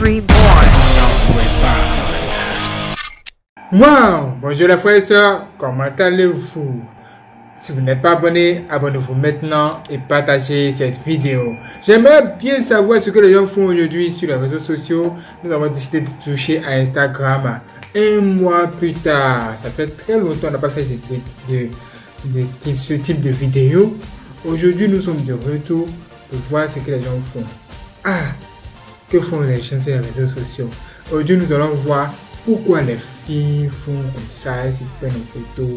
Wow Bonjour les frères et sœurs, comment allez-vous? Si vous n'êtes pas abonné, abonnez-vous maintenant et partagez cette vidéo. J'aimerais bien savoir ce que les gens font aujourd'hui sur les réseaux sociaux. Nous avons décidé de toucher à Instagram un mois plus tard. Ça fait très longtemps qu'on n'a pas fait de, ce type de vidéo. Aujourd'hui, nous sommes de retour pour voir ce que les gens font. Ah Que font les gens sur les réseaux sociaux Aujourd'hui, nous allons voir pourquoi les filles font comme ça, elles se prennent en photo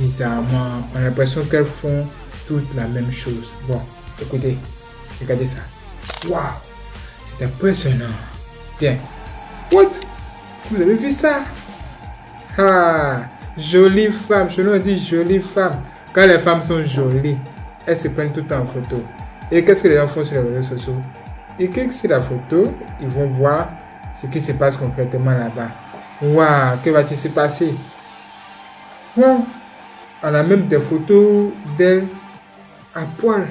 bizarrement. On a l'impression qu'elles font toutes la même chose. Bon, écoutez, regardez ça. Waouh, c'est impressionnant. Bien. What? Vous avez vu ça? Ah, jolie femme. Je leur dis jolie femme. Quand les femmes sont jolies, elles se prennent tout en photo. Et qu'est-ce que les gens font sur les réseaux sociaux? Ils cliquent sur la photo, ils vont voir ce qui se passe concrètement là-bas. Waouh, que va-t-il se passer? Wow, on a même des photos d'elle à poil.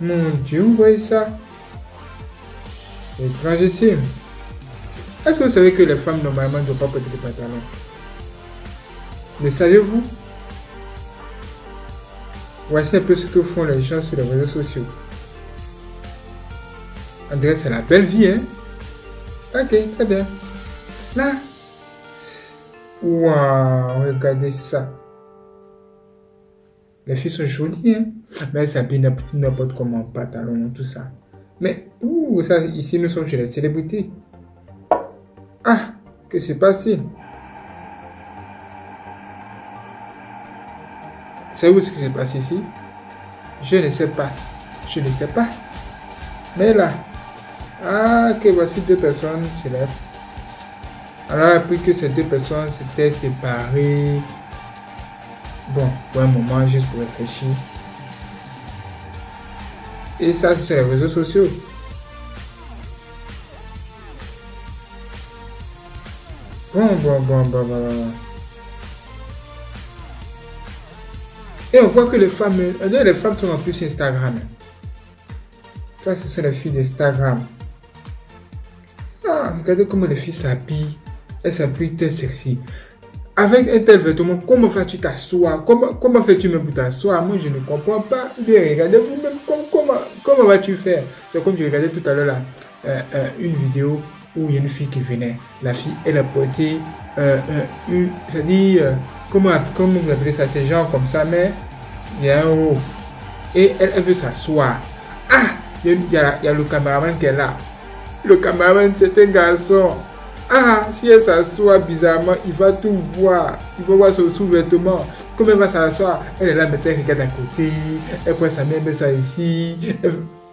Mon Dieu, vous voyez ça? Étrangissime. Est-ce que vous savez que les femmes normalement ne doivent pas porter des pantalons? Le savez-vous Voici un peu ce que font les gens sur les réseaux sociaux. Dirait c'est la belle vie, hein Ok, très bien. Là. Waouh, regardez ça. Les filles sont jolies, hein. Mais elles s'habillent n'importe comment, pantalon, tout ça. Mais, ouh, ça, ici, nous sommes chez les célébrités. Ah, que c'est passé? C'est où ce qui s'est passé ici? Je ne sais pas. Je ne sais pas. Mais là, ah, que voici deux personnes célèbres. Alors, après que ces deux personnes s'étaient séparées, bon, pour un moment, juste pour réfléchir. Et ça, c'est les réseaux sociaux. Bon, bon, bon, bon, bon. Et on voit que les femmes, les femmes sont en plus Instagram. Ça, ce sont les filles d'Instagram. Regardez comment les filles s'habillent. Elles s'habillent très sexy. Avec un tel vêtement, comment vas-tu t'asseoir? Comment, comment fais-tu même pour t'asseoir? Moi, je ne comprends pas. Regardez vous-même, comment, comment, comment vas-tu faire? C'est comme je regardais tout à l'heure là, euh, euh, une vidéo où il y a une fille qui venait. La fille, elle a porté euh, une, c'est-à-dire, comment, comment vous appelez ça? C'est genre comme ça, mais. Et elle, veut s'asseoir. Ah il y, a, il y a le caméraman qui est là. Le caméraman, c'est un garçon. Ah, si elle s'assoit bizarrement, il va tout voir. Il va voir son sous-vêtement. Comme elle va s'asseoir, elle est là, mais elle regarde à côté. Elle prend sa main, met ça ici.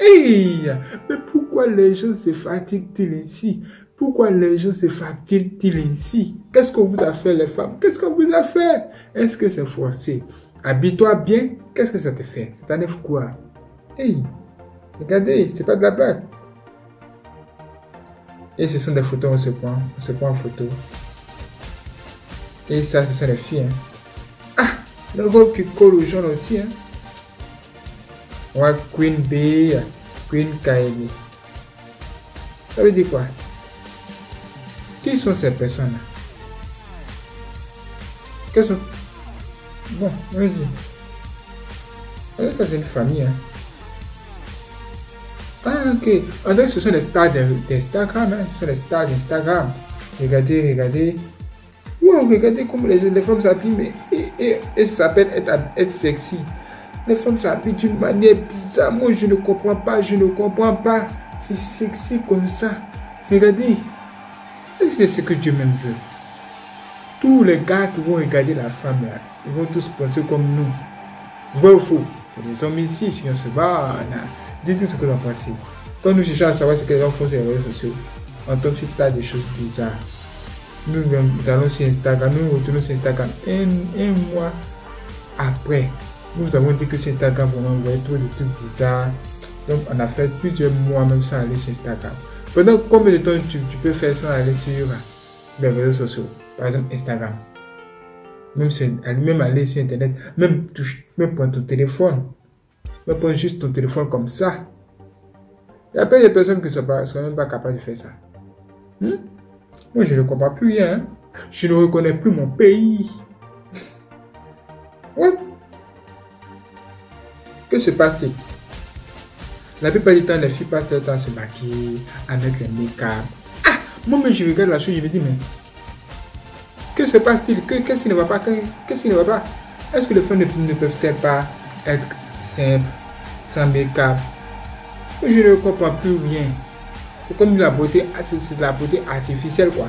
Hey Mais pourquoi les gens se fatiguent-ils ici? Pourquoi les gens se fatiguent-ils ici? Qu'est-ce qu'on vous a fait, les femmes? Qu'est-ce qu'on vous a fait? Est-ce que c'est forcé? Habille-toi bien. Qu'est-ce que ça te fait? Ça t'enlève quoi? Hey Regardez, c'est pas de la blague. Et ce sont des photos, on se prend, on se prend en photo. Et ça, ce sont les filles. Hein. Ah, le robe qui colle aux gens aussi. Hein. Ouais, Queen B, Queen Kylie. Ça veut dire quoi? Qui sont ces personnes-là? Quelles sont Bon, vas-y. Ça, c'est une famille. Hein? Ah, ok. En fait, ce sont les stars d'Instagram. Hein. Ce sont les stars d'Instagram. Regardez, regardez. Wow, regardez comment les, femmes s'habillent. Et, et, s'appelle être, sexy. Les femmes s'habillent d'une manière bizarre. Moi, je ne comprends pas. Je ne comprends pas. C'est sexy comme ça. Regardez. C'est ce que Dieu même veut. Tous les gars qui vont regarder la femme là, ils vont tous penser comme nous. Vrai ou faux? Les hommes ici, si on se Dites-nous ce que vous en pensez. Quand nous cherchons à savoir ce que les gens font sur les réseaux sociaux, on tombe sur tas de choses bizarres. Nous, nous allons sur Instagram, nous retournons sur Instagram un, mois après. Nous avons dit que sur Instagram, on envoyait trop de trucs bizarres. Donc, on a fait plusieurs mois même sans aller sur Instagram. Pendant combien de temps tu, tu peux faire sans aller sur les réseaux sociaux? Par exemple, Instagram. Même aller sur Internet, même, même prendre ton téléphone. Mais prends juste ton téléphone comme ça. Il y a plein de personnes qui ne sont, sont même pas capables de faire ça. Hmm? Moi, je ne comprends plus rien. Hein. Je ne reconnais plus mon pays. What? Que se passe-t-il? La plupart du temps, les filles passent leur temps à se maquiller, à mettre les make-up. Ah Moi, mais je regarde la chose, je me dis, mais que se passe-t-il? Qu'est-ce qui ne va pas? Qu'est-ce qui ne va pas? Est-ce que les femmes ne, peuvent-elles pas être sans make-up Je ne comprends plus rien. C'est comme la beauté, de la beauté artificielle, quoi.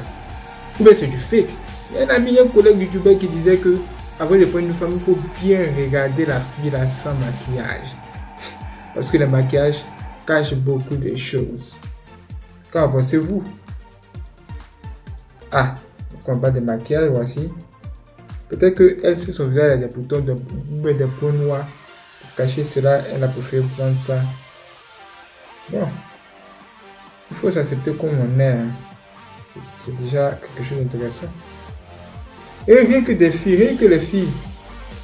Ou bien c'est du fake. Il y a un ami, un collègue youtubeur qui disait que avant de prendre une femme, il faut bien regarder la fille sans maquillage. Parce que le maquillage cache beaucoup de choses. Qu'en pensez-vous? Ah, combat de maquillage, voici. Peut-être qu'elle, sur son visage, des boutons, de, des points noirs. Cacher cela, elle a préféré prendre ça. Bon. Il faut s'accepter comme on est. Hein. C'est déjà quelque chose d'intéressant. Et rien que des filles, rien que les filles.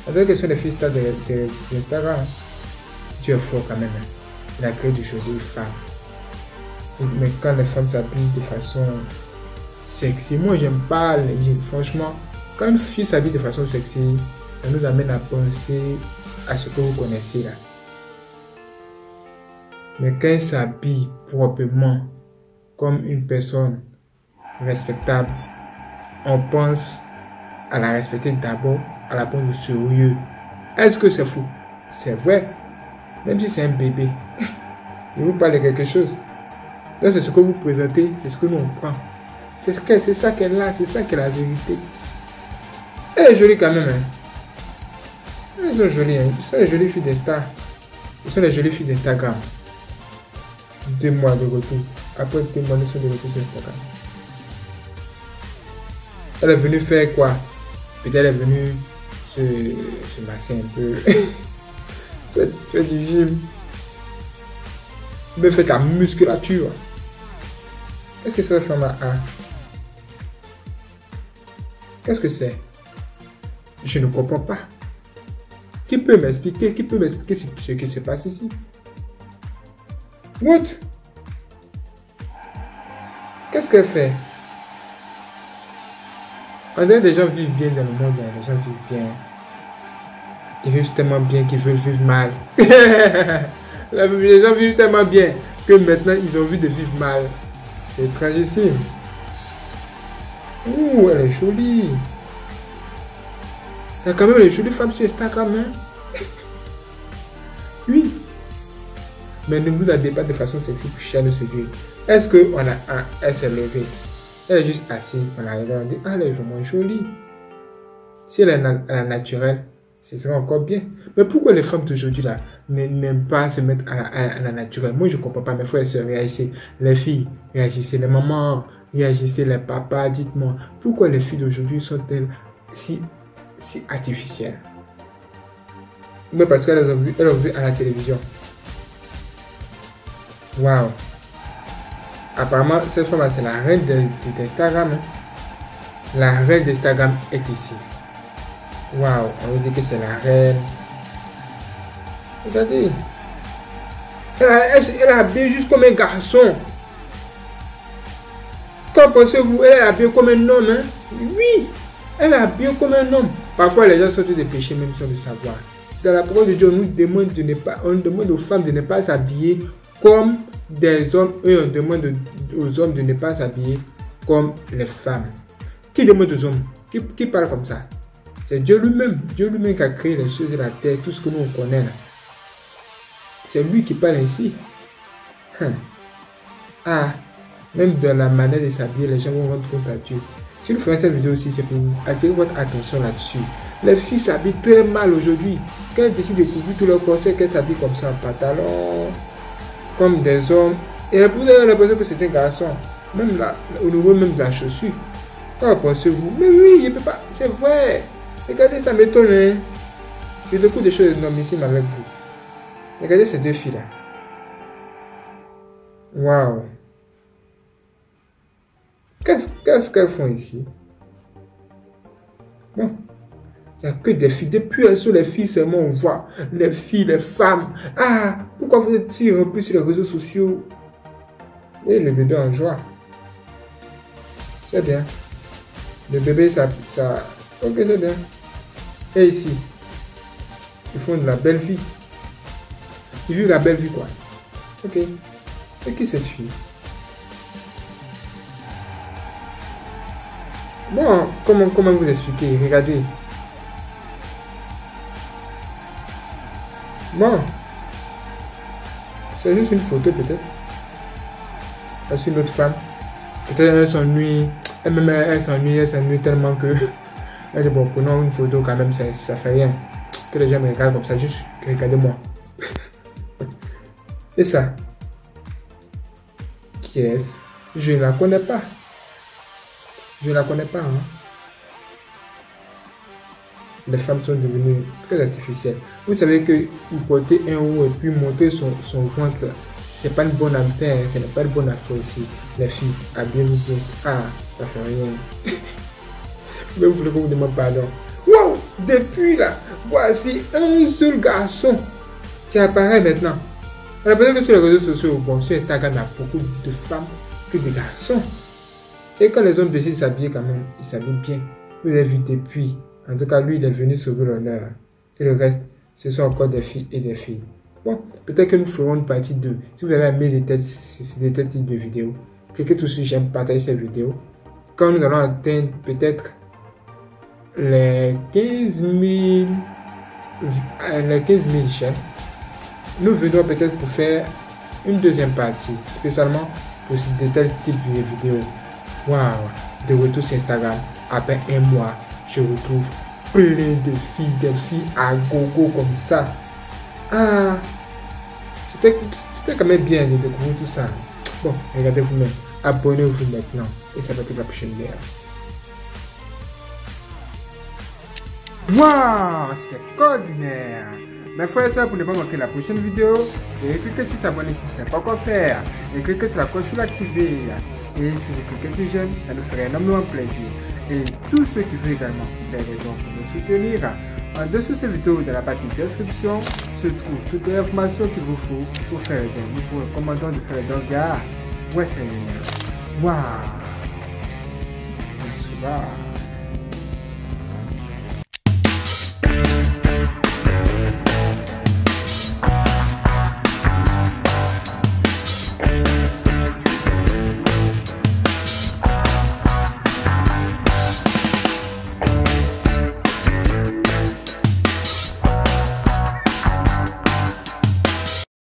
avec que sont les filles de, de, Instagram. Dieu est fort quand même. Hein. Il a créé du jolies femmes. Mais quand les femmes s'habillent de façon sexy, moi j'aime pas les Franchement, quand une fille s'habille de façon sexy, ça nous amène à penser à ce que vous connaissez là. Mais quand elle s'habille proprement, comme une personne respectable, on pense à la respecter d'abord à la de sérieux. Est-ce que c'est fou? C'est vrai. Même si c'est un bébé. Il vous parle de quelque chose. Donc c'est ce que vous présentez, c'est ce que nous on prend. C'est ce c'est ça qu'elle a, c'est ça qui est la vérité. Elle est jolie quand même. Hein. Elles sont jolies. Hein. Sont les jolies filles des stars. Ce sont les jolies filles d'Instagram. Deux mois de retour. Après deux mois, nous sommes de retour sur Instagram. Elle est venue faire quoi? Peut-être elle est venue se, se masser un peu. faire, du gym. Mais faire ta musculature. Qu'est-ce que ça fait a Qu'est-ce que c'est? Je ne comprends pas. Qui peut m'expliquer Qui peut m'expliquer ce qui se passe ici? What Qu'est-ce qu'elle fait? On dirait des gens vivent bien dans le monde, hein. les gens vivent bien. Ils vivent tellement bien qu'ils veulent vivre mal. les gens vivent tellement bien que maintenant ils ont envie de vivre mal. C'est tragissime. Ouh, elle est jolie. Il quand même une jolie femme sur Instagram, hein? oui. Mais ne vous habillez pas de façon sexy pour chercher ce séduire. Est-ce qu'on a un, elle s'est Elle est juste assise, on a regardé, ah, elle est vraiment jolie. Si elle est, naturelle, ce serait encore bien. Mais pourquoi les femmes d'aujourd'hui là n'aiment pas se mettre à la, naturelle? Moi je comprends pas, mes frères et sœurs réagissez. Les filles réagissez, les mamans réagissez, les papas, dites-moi, pourquoi les filles d'aujourd'hui sont-elles si, si artificielles Mais parce qu'elles ont vu, elles ont vu à la télévision. Waouh Apparemment, cette femme c'est la reine d'Instagram. Hein. La reine d'Instagram est ici. Waouh, on vous dit que c'est la reine. Regardez. Elle a, elle, a habillé juste comme un garçon. Qu'en pensez-vous? Elle est habillée comme un homme. Hein? Oui, elle est habillée comme un homme. Parfois, les gens sont des péchés même sans le savoir. Dans la parole de Dieu, on nous demande, de ne pas, on demande aux femmes de ne pas s'habiller comme des hommes et on demande aux hommes de ne pas s'habiller comme les femmes. Qui demande aux hommes? Qui, qui parle comme ça? C'est Dieu lui-même. Dieu lui-même qui a créé les choses de la terre, tout ce que nous on connaît C'est lui qui parle ainsi. Hum. Ah, même dans la manière de s'habiller, les gens vont rendre compte à Dieu. Si nous faisons cette vidéo aussi, c'est pour attirer votre attention là-dessus. Les filles s'habillent très mal aujourd'hui. Quand elles décident de couvrir tout leur corps, qu'elles s'habillent comme ça en pantalon, comme des hommes. Et vous avez l'impression que c'est un garçon. Même là, au niveau même de la chaussure. Qu'en pensez-vous Mais oui, je peux pas. C'est vrai. Regardez, ça m'étonne. Hein? J'ai beaucoup de choses énormissimes avec vous. Regardez ces deux filles-là. Waouh. Qu'est-ce qu'elles font ici? Bon. Il n'y a que des filles. Depuis elles sont les filles seulement, on voit les filles, les femmes. Ah, pourquoi vous êtes si repris sur les réseaux sociaux? Et le bébé en joie. C'est bien. Le bébé, ça, ça... Ok, c'est bien. Et ici, ils font de la belle vie. Ils vivent la belle vie, quoi. Ok. Et qui cette fille? Bon, comment, comment vous expliquer? Regardez. Bon. C'est juste une photo peut-être. C'est une autre femme. Peut-être elle s'ennuie. Elle-même elle s'ennuie, elle s'ennuie tellement que. Elle dit bon, prenons une photo quand même, ça, ça fait rien. Que les gens me regardent comme ça, juste regardez-moi. Et ça Qui est-ce? Je ne la connais pas. Je ne la connais pas. Hein? Les femmes sont devenues très artificielles. Vous savez que porter un haut et puis monter son, son ventre, c'est pas une bonne affaire, ce n'est pas une bonne affaire aussi. Les filles, habillez-vous bien. Ah, ça fait rien. Mais vous voulez que vous demande pardon. Wow! Depuis là, voici un seul garçon qui apparaît maintenant. Alors peut-être que sur les réseaux sociaux, bon, sur Instagram, il y a beaucoup de femmes que des garçons. Et quand les hommes décident de s'habiller quand même, ils s'habillent bien. Vous avez vu depuis. En tout cas, lui, il est venu sauver l'honneur. Et le reste, ce sont encore des filles et des filles. Bon, peut-être que nous ferons une partie 2. Si vous avez aimé des têtes, têtes de vidéos, cliquez tout sur j'aime partager cette vidéo. Quand nous allons atteindre peut-être les 15 000, les 15 000 chaînes, nous venons peut-être pour faire une deuxième partie, spécialement pour de tels types de vidéos. Waouh, de retour sur Instagram, après un mois, je retrouve plein de filles, des filles à gogo comme ça. Ah, c'était quand même bien de découvrir tout ça. Bon, regardez vous-même. Abonnez-vous maintenant et ça va être la prochaine vidéo. Waouh, c'est extraordinaire. Mes frères et soeurs, pour ne pas manquer la prochaine vidéo, veuillez cliquer sur s'abonner si ce n'est pas encore fait. Et cliquez sur la cloche pour l'activer. Et si vous cliquez sur j'aime, ça nous ferait énormément plaisir. Et tous ceux qui veulent également faire des dons pour nous soutenir, en dessous de cette vidéo, dans la partie description, se trouve toutes les informations qu'il vous faut pour faire les dons. Nous vous recommandons de faire les dons via Western Waouh! Wow.